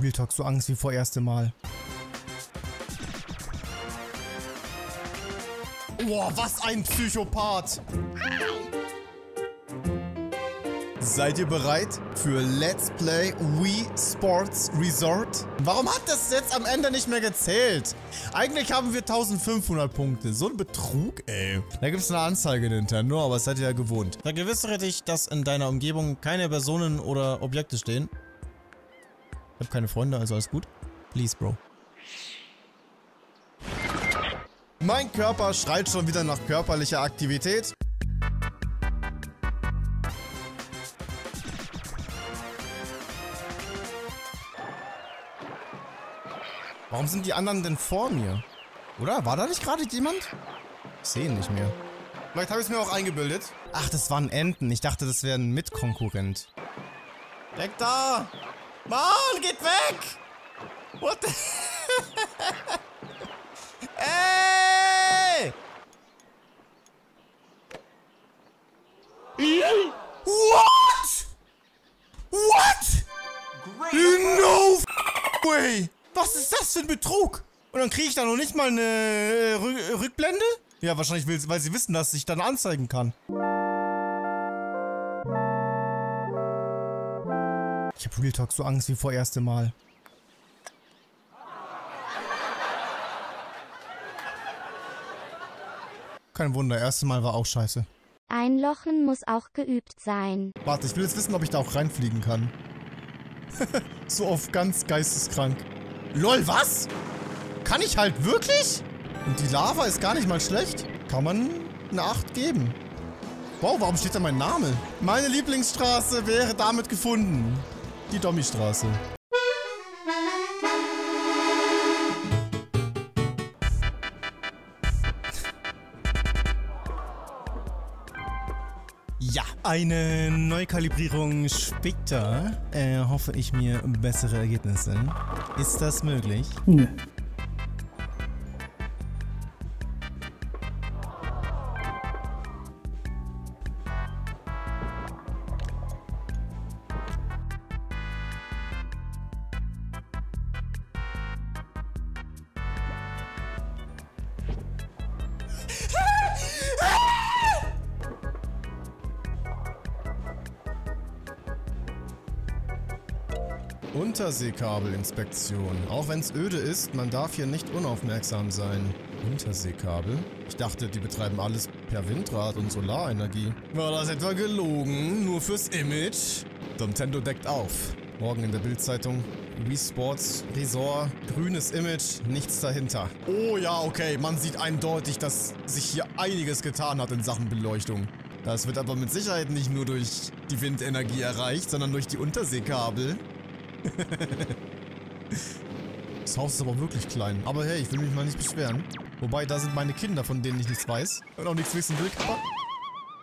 Real Talk so Angst wie vor erste Mal. Boah, was ein Psychopath! Seid ihr bereit für Let's Play Wii Sports Resort? Warum hat das jetzt am Ende nicht mehr gezählt? Eigentlich haben wir 1500 Punkte. So ein Betrug, ey. Da gibt es eine Anzeige Nintendo, aber das seid ihr ja gewohnt. Vergewissere dich, dass in deiner Umgebung keine Personen oder Objekte stehen. Ich habe keine Freunde, also alles gut. Please, Bro. Mein Körper schreit schon wieder nach körperlicher Aktivität. Warum sind die anderen denn vor mir? Oder? War da nicht gerade jemand? Ich sehe nicht mehr. Vielleicht habe ich es mir auch eingebildet. Ach, das waren Enten. Ich dachte, das wäre ein Mitkonkurrent. Weg da! Mann, geht weg! What the... Ey! What? What? No way! Was ist das für ein Betrug? Und dann kriege ich da noch nicht mal eine äh, Rü Rückblende? Ja, wahrscheinlich, will, weil sie wissen, dass ich dann anzeigen kann. Real Talk so Angst wie vor erste Mal. Kein Wunder, erste Mal war auch scheiße. Einlochen muss auch geübt sein. Warte, ich will jetzt wissen, ob ich da auch reinfliegen kann. so auf ganz geisteskrank. LOL, was? Kann ich halt wirklich? Und die Lava ist gar nicht mal schlecht. Kann man eine 8 geben. Wow, warum steht da mein Name? Meine Lieblingsstraße wäre damit gefunden. Die Dommi-Straße. Ja, eine Neukalibrierung später äh, hoffe ich mir bessere Ergebnisse. Ist das möglich? Nö. Unterseekabelinspektion. Auch wenn es öde ist, man darf hier nicht unaufmerksam sein. Unterseekabel? Ich dachte, die betreiben alles per Windrad und Solarenergie. War das etwa gelogen? Nur fürs Image? Nintendo deckt auf. Morgen in der Bildzeitung. Wii Sports Resort, grünes Image, nichts dahinter. Oh ja, okay, man sieht eindeutig, dass sich hier einiges getan hat in Sachen Beleuchtung. Das wird aber mit Sicherheit nicht nur durch die Windenergie erreicht, sondern durch die Unterseekabel. das Haus ist aber wirklich klein. Aber hey, ich will mich mal nicht beschweren. Wobei, da sind meine Kinder, von denen ich nichts weiß. Und auch nichts wissen will.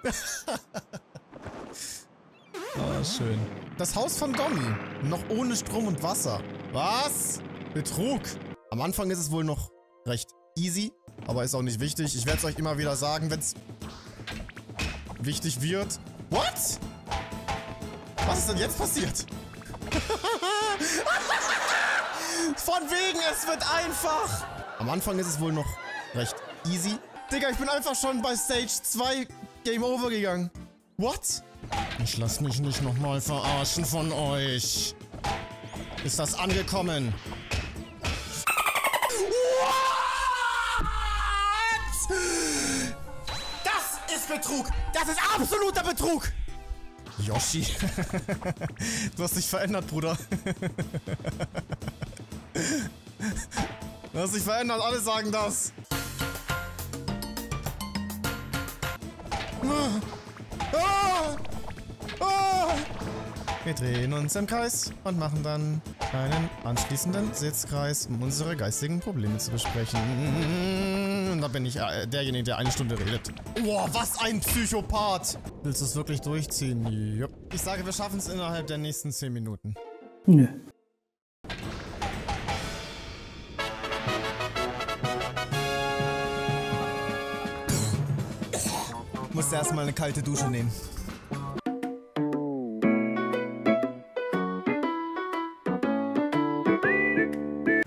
ah, schön. Das Haus von Dommy. Noch ohne Strom und Wasser. Was? Betrug. Am Anfang ist es wohl noch recht easy. Aber ist auch nicht wichtig. Ich werde es euch immer wieder sagen, wenn es wichtig wird. What? Was ist denn jetzt passiert? Von wegen, es wird einfach. Am Anfang ist es wohl noch recht easy. Digga, ich bin einfach schon bei Stage 2 Game Over gegangen. What? Ich lass mich nicht nochmal verarschen von euch. Ist das angekommen? What? Das ist Betrug. Das ist absoluter Betrug. Yoshi. du hast dich verändert, Bruder. du hast dich verändert, alle sagen das. Ah! Ah! Wir drehen uns im Kreis und machen dann einen anschließenden Sitzkreis, um unsere geistigen Probleme zu besprechen. Und da bin ich äh, derjenige, der eine Stunde redet. Boah, was ein Psychopath! Willst du es wirklich durchziehen? Jupp. Ich sage, wir schaffen es innerhalb der nächsten 10 Minuten. Nö. Musste erstmal eine kalte Dusche nehmen.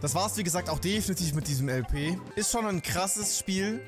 Das war's, wie gesagt, auch definitiv mit diesem LP. Ist schon ein krasses Spiel.